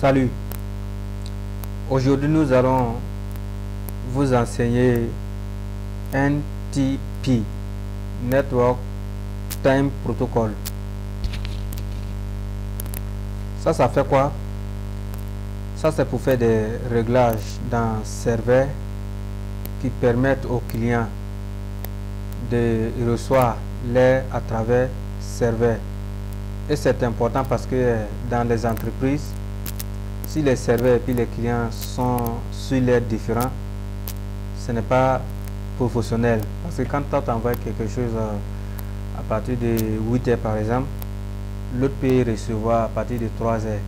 Salut. Aujourd'hui, nous allons vous enseigner NTP, Network Time Protocol. Ça, ça fait quoi? Ça, c'est pour faire des réglages dans serveur qui permettent aux clients de recevoir l'air à travers serveur. Et c'est important parce que dans les entreprises, si les serveurs et puis les clients sont sur l'air différents, ce n'est pas professionnel. Parce que quand tu envoies quelque chose à partir de 8 heures par exemple, l'autre peut recevoir à partir de 3 heures.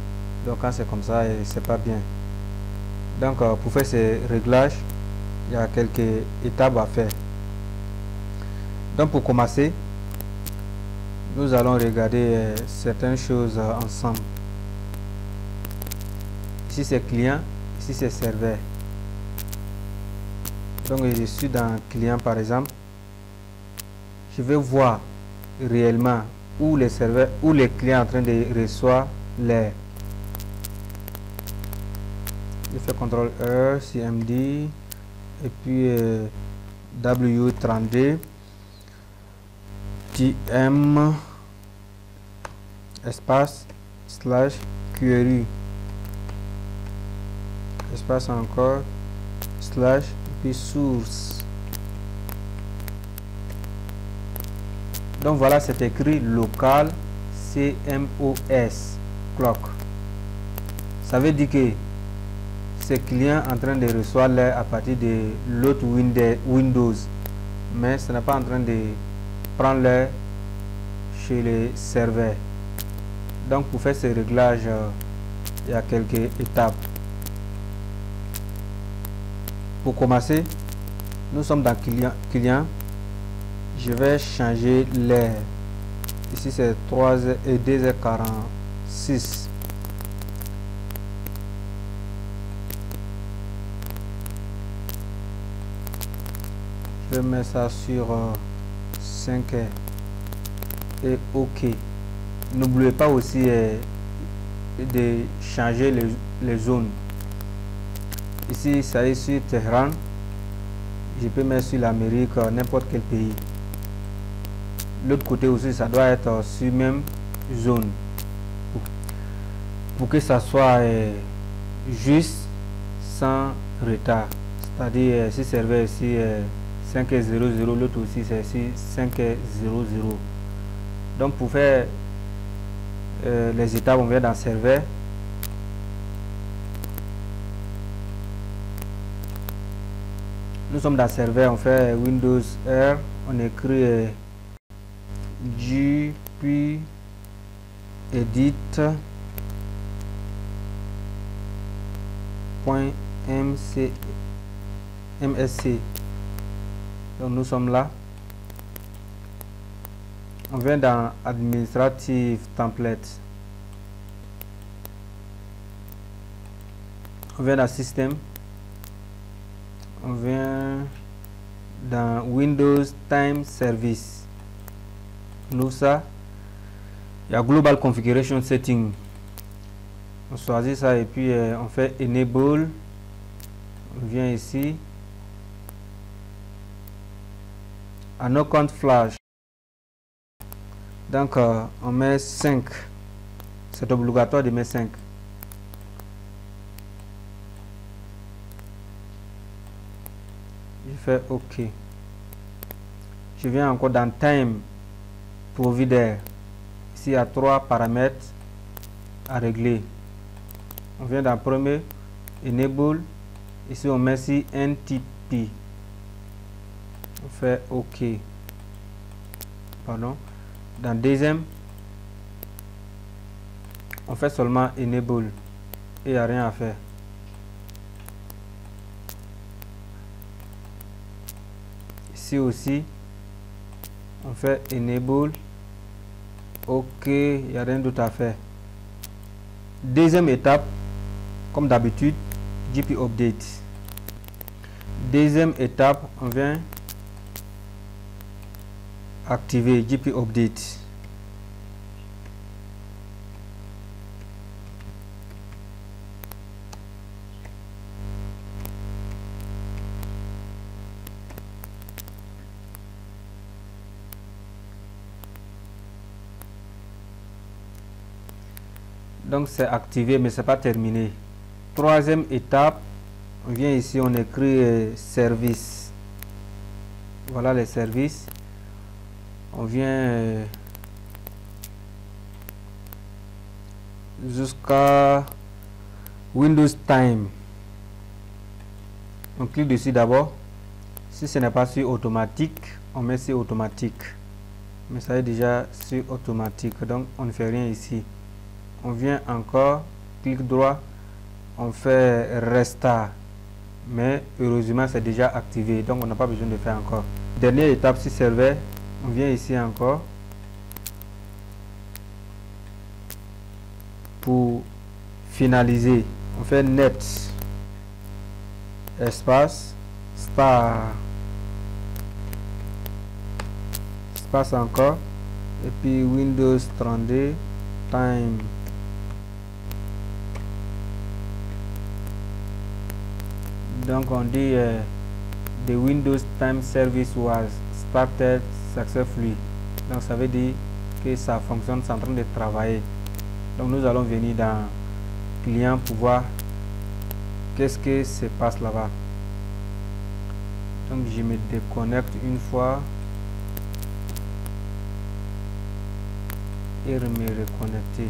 Donc quand c'est comme ça, c'est pas bien. Donc euh, pour faire ces réglages, il y a quelques étapes à faire. Donc pour commencer, nous allons regarder euh, certaines choses euh, ensemble. Ici c'est client, ici c'est serveur. Donc je suis dans client par exemple. Je vais voir réellement où les serveurs, où les clients en train de recevoir les. Je fais CTRL E, CMD et puis euh, W32 tm espace slash query espace encore slash puis source donc voilà c'est écrit local CMOS clock. Ça veut dire que ces clients en train de recevoir l'air à partir de l'autre Windows. Mais ce n'est pas en train de prendre l'air chez les serveurs. Donc pour faire ces réglages euh, il y a quelques étapes pour commencer nous sommes dans client client je vais changer l'air. Ici c'est 3 et 2h46 je vais mettre ça sur 5 euh, et ok. N'oubliez pas aussi euh, de changer les, les, zones ici ça est sur Tehran je peux mettre sur l'Amérique n'importe quel pays l'autre côté aussi ça doit être sur même zone pour, que ça soit juste sans retard c'est à dire si serveur ici 5.00, l'autre aussi c'est 5.00. Donc pour faire les étapes, on vient dans serveur. Nous sommes dans serveur, on fait Windows R, on écrit euh, G puis edit msc donc nous sommes là. On vient dans administrative template. On vient dans système on vient dans windows time service nous ça il y a global configuration setting on choisit ça et puis euh, on fait enable on vient ici à nos comptes flash. Donc, euh, on met 5. C'est obligatoire de mettre 5. Fais OK. Je viens encore dans Time Provider. Ici, il y a trois paramètres à régler. On vient dans premier, Enable. Ici, on met ici NTP on fait OK. Pardon. Dans deuxième, on fait seulement enable et il n'y a rien à faire. Aussi, on fait enable. OK, il n'y a rien d'autre à faire. Deuxième étape, comme d'habitude, GP Update. Deuxième étape, on vient activer GP Update. Donc c'est activé mais c'est pas terminé. Troisième étape on vient ici on écrit euh, service. Voilà les services. On vient euh, jusqu'à Windows Time. On clique dessus d'abord. Si ce n'est pas sur automatique on met sur automatique. Mais ça est déjà sur automatique. Donc on ne fait rien ici on vient encore clic droit on fait restart. Mais heureusement c'est déjà activé donc on n'a pas besoin de faire encore. Dernière étape si serveur on vient ici encore. Pour finaliser on fait net espace star espace encore. Et puis windows 32 time donc on dit euh, the windows time service was started successfully. Donc ça veut dire que ça fonctionne c'est en train de travailler. Donc nous allons venir dans client pour voir qu'est-ce que se passe là-bas. Donc je me déconnecte une fois et me reconnecter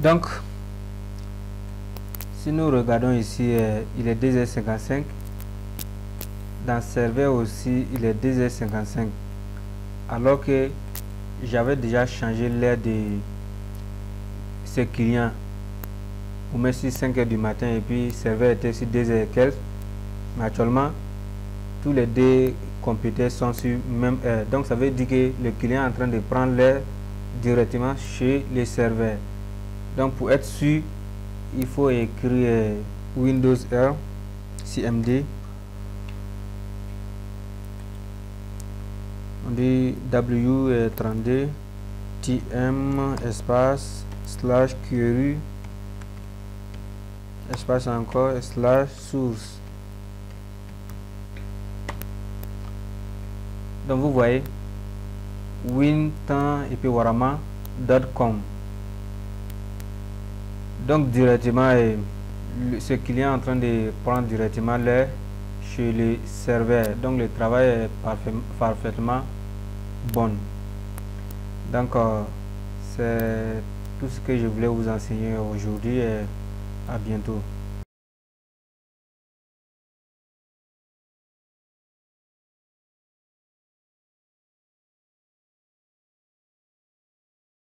Donc, si nous regardons ici, euh, il est 2h55. Dans serveur aussi, il est 2h55. Alors que j'avais déjà changé l'heure de ce client pour mettre sur 5h du matin et puis serveur était sur 2h quelques. Mais actuellement, tous les deux computers sont sur même heure. Donc, ça veut dire que le client est en train de prendre l'heure directement chez les serveurs. Donc pour être sûr, il faut écrire Windows R CMD. On dit W32 TM espace slash query espace encore slash source. Donc vous voyez wintan et puis warama.com donc directement, ce client est en train de prendre directement l'air chez le serveur. Donc le travail est parfaitement bon. Donc euh, c'est tout ce que je voulais vous enseigner aujourd'hui et à bientôt.